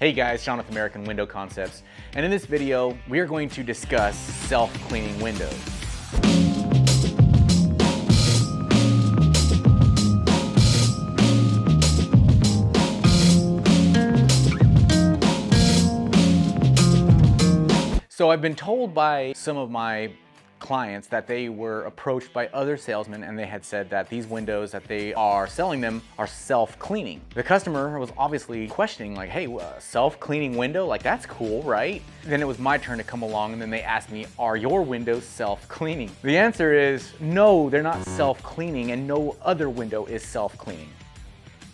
Hey guys, Sean with American Window Concepts, and in this video, we are going to discuss self-cleaning windows. So I've been told by some of my clients that they were approached by other salesmen and they had said that these windows that they are selling them are self-cleaning. The customer was obviously questioning like, hey, self-cleaning window, like that's cool, right? Then it was my turn to come along and then they asked me, are your windows self-cleaning? The answer is no, they're not self-cleaning and no other window is self-cleaning.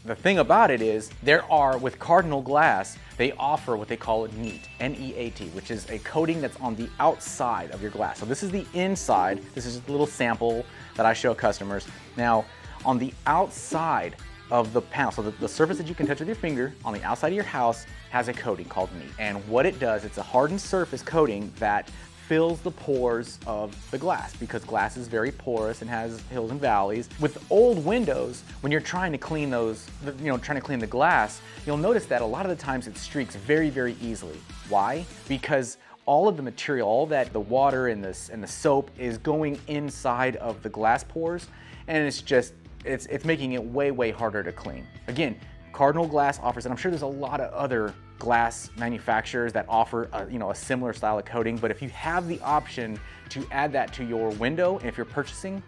The thing about it is there are, with Cardinal Glass, they offer what they call NEAT, N-E-A-T, which is a coating that's on the outside of your glass. So this is the inside. This is just a little sample that I show customers. Now, on the outside of the panel, so the, the surface that you can touch with your finger on the outside of your house has a coating called NEAT. And what it does, it's a hardened surface coating that fills the pores of the glass because glass is very porous and has hills and valleys. With old windows, when you're trying to clean those, you know, trying to clean the glass, you'll notice that a lot of the times it streaks very, very easily. Why? Because all of the material, all that the water and this and the soap is going inside of the glass pores and it's just, it's, it's making it way, way harder to clean. Again, Cardinal Glass offers, and I'm sure there's a lot of other glass manufacturers that offer a, you know, a similar style of coating, but if you have the option to add that to your window, and if you're purchasing,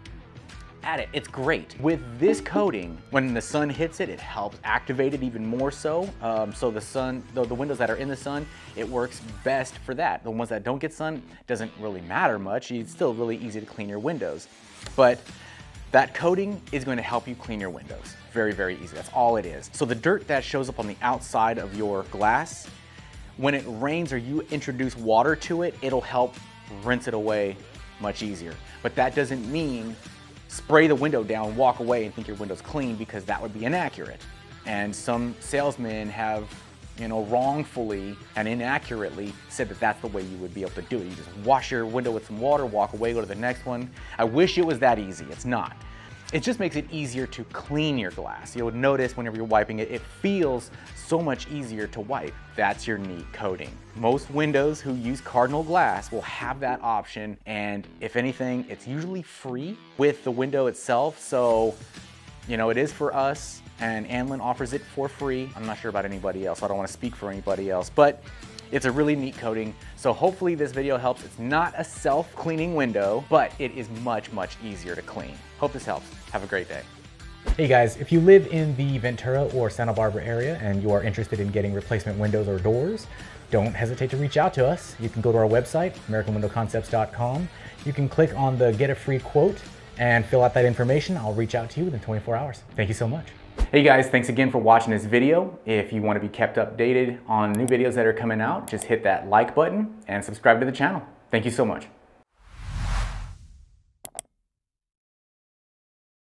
add it, it's great. With this coating, when the sun hits it, it helps activate it even more so. Um, so the sun, the, the windows that are in the sun, it works best for that. The ones that don't get sun, doesn't really matter much. It's still really easy to clean your windows. But that coating is going to help you clean your windows. Very, very easy. That's all it is. So the dirt that shows up on the outside of your glass, when it rains or you introduce water to it, it'll help rinse it away much easier. But that doesn't mean spray the window down, walk away and think your window's clean because that would be inaccurate. And some salesmen have you know, wrongfully and inaccurately said that that's the way you would be able to do it. You just wash your window with some water, walk away, go to the next one. I wish it was that easy. It's not. It just makes it easier to clean your glass. You'll notice whenever you're wiping it, it feels so much easier to wipe. That's your neat coating. Most windows who use Cardinal glass will have that option and if anything, it's usually free with the window itself. So, you know, it is for us and Anlin offers it for free. I'm not sure about anybody else. I don't want to speak for anybody else, but it's a really neat coating. So hopefully this video helps. It's not a self-cleaning window, but it is much, much easier to clean. Hope this helps. Have a great day. Hey guys, if you live in the Ventura or Santa Barbara area and you are interested in getting replacement windows or doors, don't hesitate to reach out to us. You can go to our website, AmericanWindowConcepts.com. You can click on the get a free quote and fill out that information. I'll reach out to you within 24 hours. Thank you so much. Hey guys, thanks again for watching this video. If you want to be kept updated on new videos that are coming out, just hit that like button and subscribe to the channel. Thank you so much.